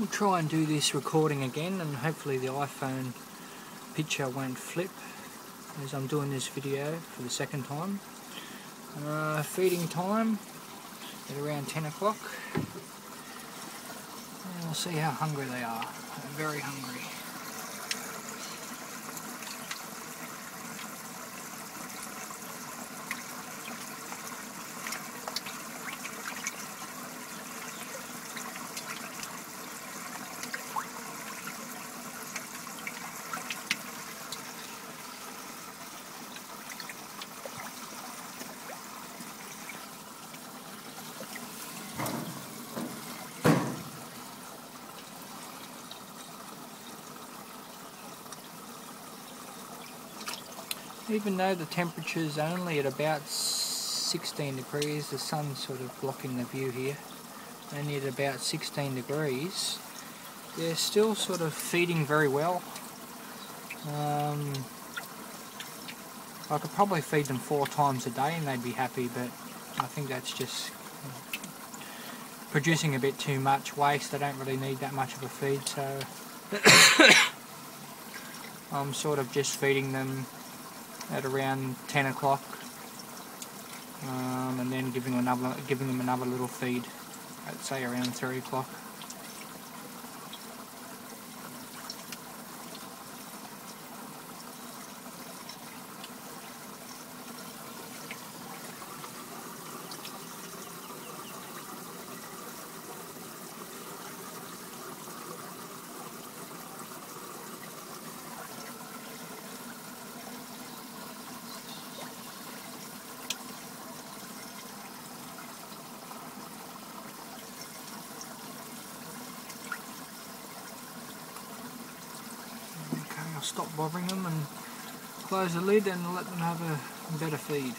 We'll try and do this recording again and hopefully the iPhone picture won't flip as I'm doing this video for the second time. Uh, feeding time at around 10 o'clock. We'll see how hungry they are. They're very hungry. Even though the temperature is only at about 16 degrees, the sun's sort of blocking the view here, only at about 16 degrees, they're still sort of feeding very well. Um, I could probably feed them four times a day and they'd be happy, but I think that's just producing a bit too much waste. They don't really need that much of a feed, so I'm sort of just feeding them at around 10 o'clock um, and then giving another giving them another little feed at say around 3 o'clock. Stop bothering them and close the lid and let them have a better feed.